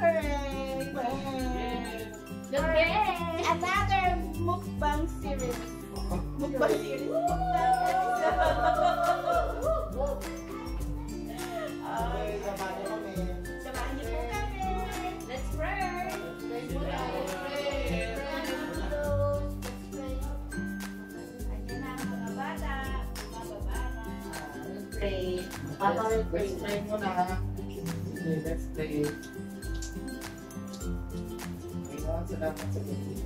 Hooray! Gabi! Another mukbang series. Mukbang series. Mukbang. Okay, kami. Let's pray! Let's pray! Ayan na ang mga sedang sedikit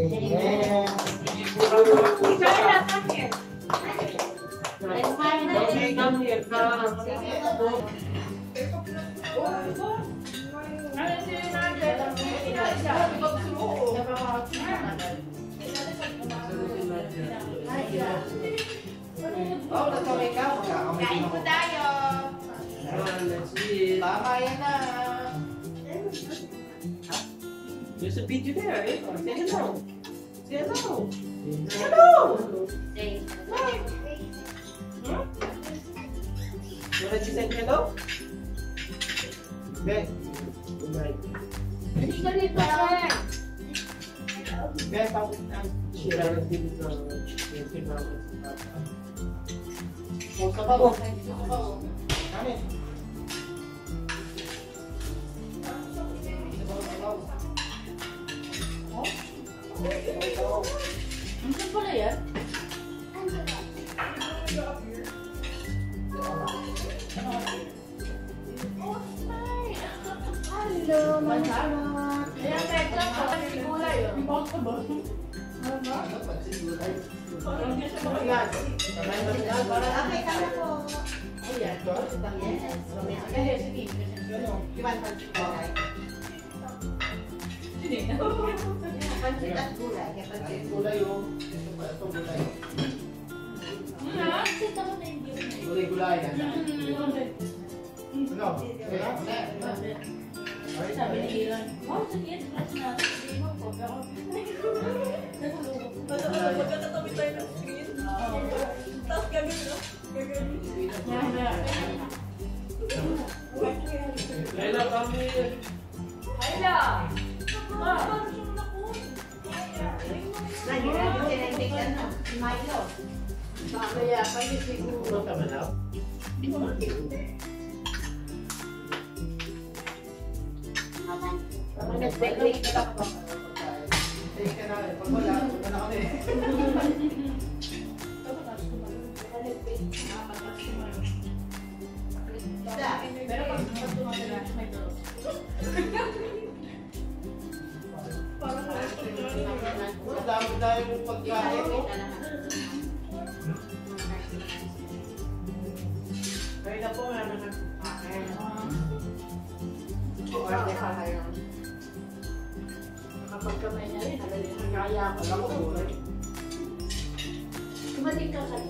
ini There's a video there, eh? Say hello. Say hello. Say, You want to say hello? Ben, Dali pa! Ben, tapos na. Shira lang din sa yung mama sa papa. Oh, sabaw. Sabaw. Kanin. Oh? Ang saan pala yan? Hello, mga Kaya pekla pa. Gulay yun. Ano. Ayan. Sabay ba Gulay-gulay yan. Ano? Eh, ano? Ay, Sabi ni Ilan, wow, sige, flash na. Sabi mo, pag ako. Magkakatabi tayo ng screen. Tapos gagawin, no? Gagawin. Laila, kami. Naku. Lagi natin tinitigan na. Milo. Kaya kayo siguro. Ano ka ba now? Tama na, break ka Take ka na. Pag wala, na kami. Isa. Pero pag pag tumatagal, may tulog. Parang Ang dami tayo ng pagkain. Wala ka loob.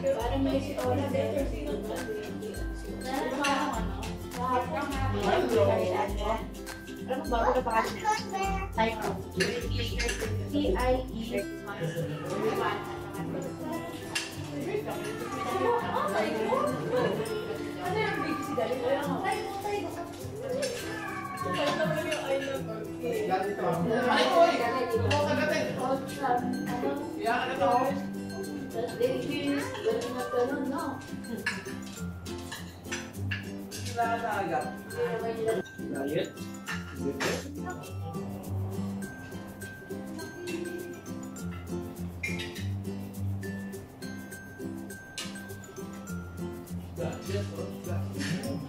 Parang may si Ola better. Dahil ano, kahapon nga. Ano ba? Ano kasi? Type of T-I-E Ano yung big si Dali? Kaya nga. Kaya naman yung island. Ganito. Ay, oy! Ano ka natin? Iyakan na to. 嗯好的嗯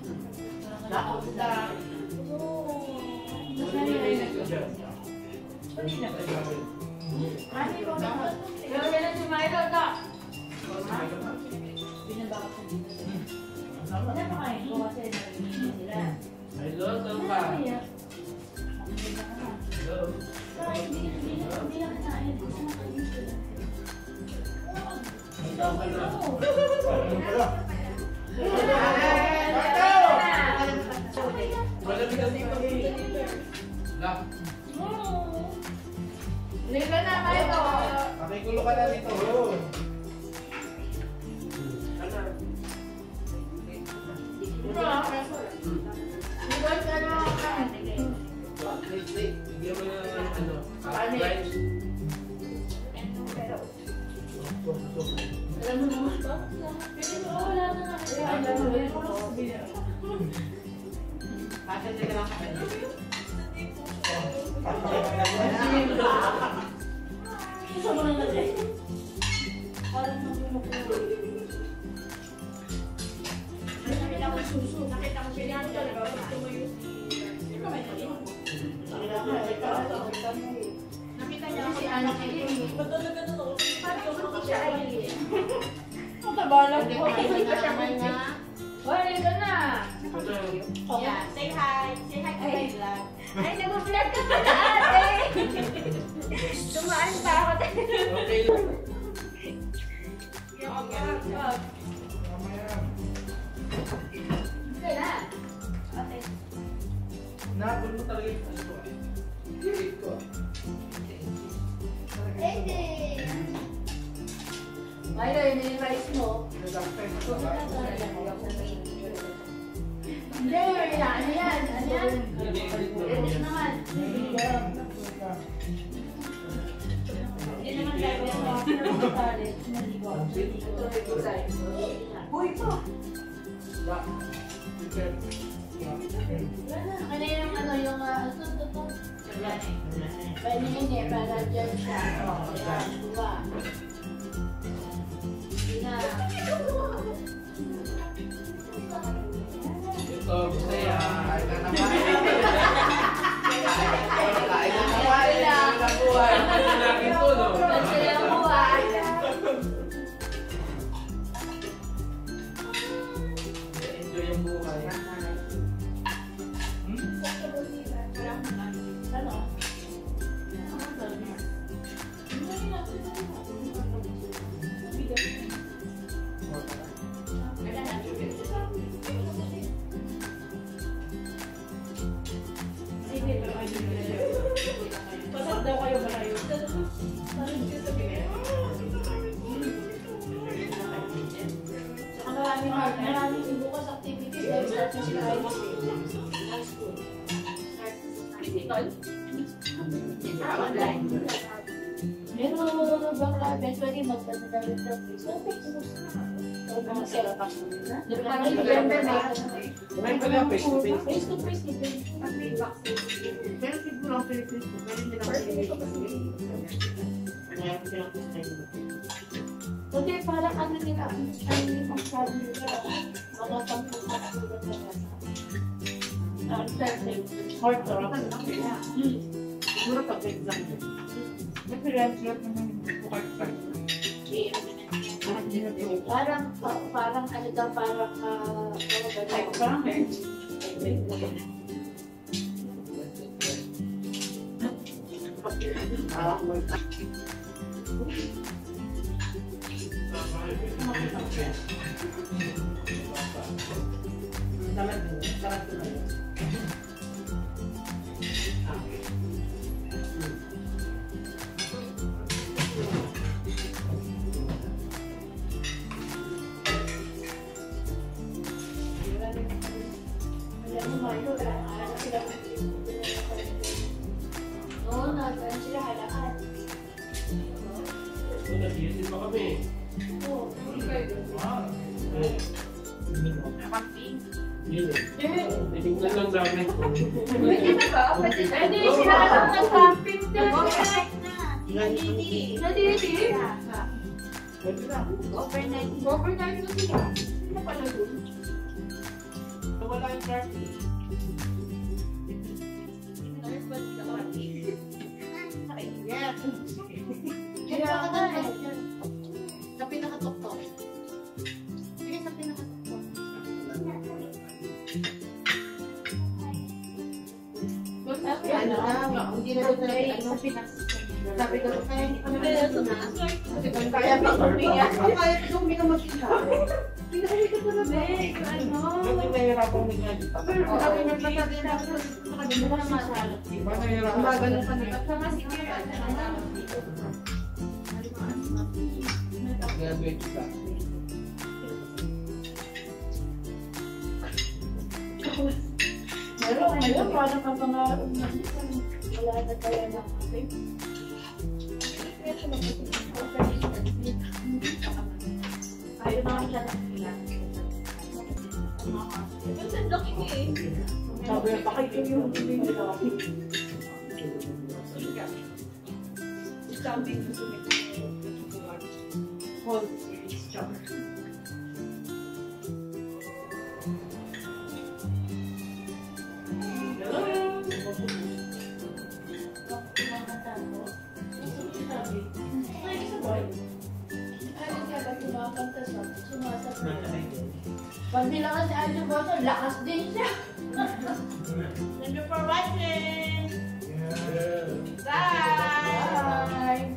然后知道了那个那个就是这里呢还没有然后然后现在去买一个这儿明天到了 Wala pa yan. Ang ganda ka na. Hello. Pero hindi hindi kinain. Na sila. Ikaw ka na. Malamig ang La. Liga na Milo. Pakikulo ka na dito. Po. ko pa siya may na. Na. Yeah, say hi. Say hi to my vlog. Ay, nag-vlog ka pala ate. Dumaan pa ako. Okay. Okay na. Okay. Napul mo talaga yung ano ko. Ko. Milo, yun yung rice mo. Na. Hindi, ano yan? Ano yan? Edit naman. Hindi naman gagawin. Uy. Chicken. Ano yung ano yung uh, ito, ito, ito. Panini, para dyan siya. Diba? Enjoy yung buhay. Ano? Pasok daw kayo malayo. Parang hindi sabihin. Saka maraming maraming Meron bang event pwede magpadala ng Facebook? Facebook na. So, mga sila pa. November, November, Kumain pa lang face to face. Face to face. Pero siguro ang Philippines mo, pero hindi parang ano nila, ano yung masabi nila, mga nila talaga. Ang perfect. To rock. Siguro pag exam yun. Kasi shirt naman yung bukay sa Parang, pa- parang ano daw, parang, ah, parang, parang eh. Ah, wait. Naman din, sarap ko na yun. alam mo, Mario, ano sila, Oo, nagano sila halakan. Yun. Titingnan lang dami. Pwede ba? Pwede. Pwede. Sila lang ng camping na. Nadidiri. Nadidiri? Pwede na. Overnight. Overnight na sila. Ano pala doon? Nawala yung party. Yeah. Yeah. Hindi na ano, sabi ko, kaya hindi pa naman na. Kasi kung kaya pa kumiya, kaya pa kumiya mag-sinabi. Pinakawin ko na ba? Ano? Nahihirapang bigla dito. Pero sabi nga pa sabi na ako, nakalimutan ko na masalo. Diba nahihirapan? Umaga na pa nila. Sama si Kira. Diabetes ka. Meron, ngayon, paano ka mga, wala na kaya na kasi. Ayaw naman siya ng ilan. Ang laki ko eh. Sabi, pakay yung hindi nila. Sabi ko sumit. Hold. Pag nilakas si Aljo Boto, lakas din siya. Thank you for watching. Bye!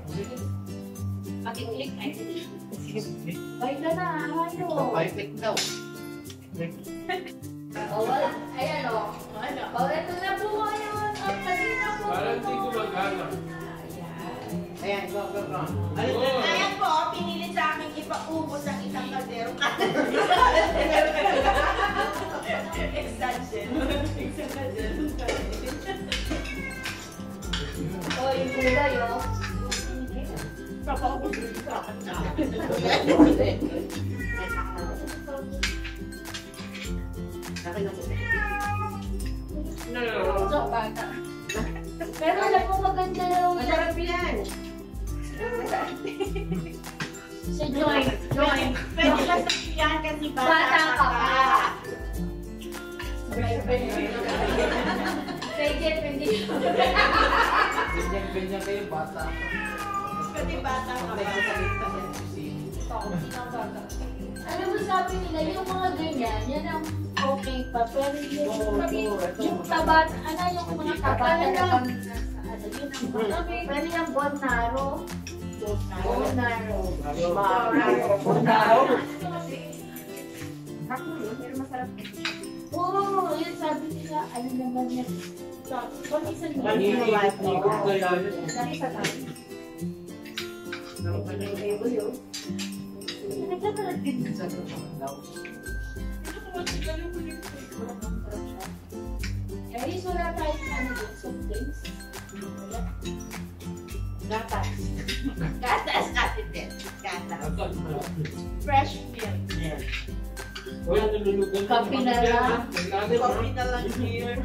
Pag-click ay Bye ka na, Aljo. Papaitik daw. Oh, wala. Ayan o. Oh, ito na po ngayon. Ang kanina po. Parang di gumagana. Ayan, go, go, go. Ayan po, pinili sa akin ipaubos ang isang kaldero. Extension. Isang kaldero. Oh, yung kulay o. Papaubos sa akin na. No. So, bata. Pero alam mo maganda yung Masarap yan. si Joy. Joy. Pwede ka sabihan kasi bata Bata ka pa. pa. Pwede, pwede. Ganyan-ganyan kayo, bata. Pwede bata ka pa. Ano mo sabi nila, yung mga ganyan, yan ang okay pa. Pero yung, yung taba, ano yung mga taba talagang ano, yun ang pero yung bonaro, bonaro. Bonaro. Pero masarap. Oo, yun sabi nila, ano naman yan. Sa, pag isa nila, Nanginginig-ngigig na yan. Dahil sa tayo. Nagkakalat din. Guys, wala tayong ano din, soft drinks. Gatas. Gatas kasi din. Gatas. Fresh milk. Uy, nalulugan ka Kape naman na lang. Coffee na lang here.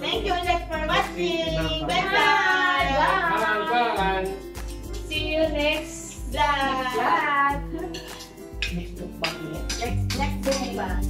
Thank you ulit for watching. Bye-bye. Bye, bye. See you next vlog. Vlog. Next pang Next, ba?